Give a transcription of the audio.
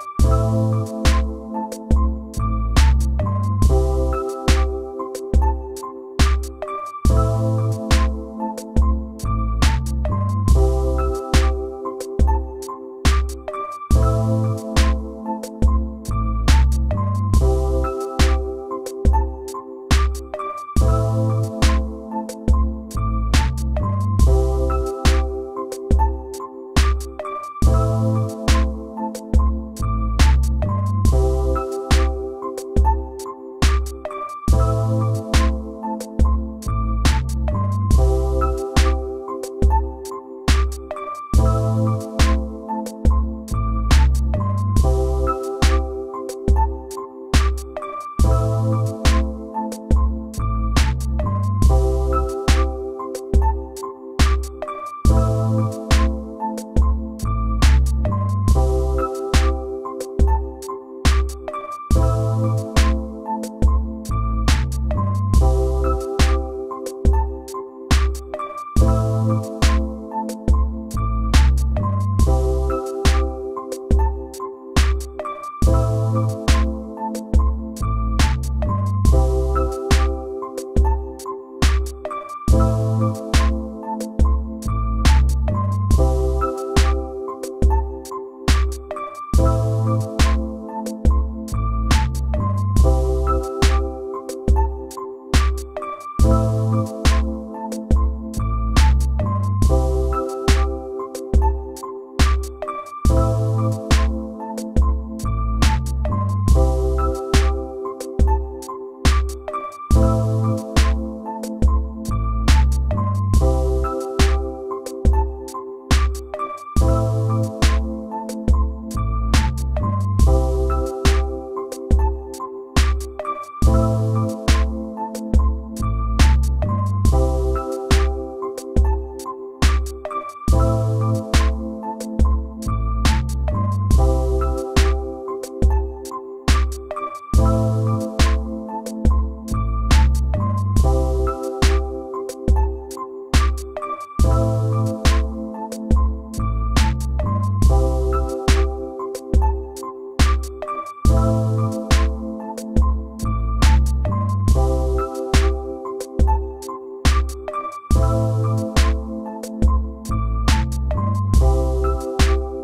you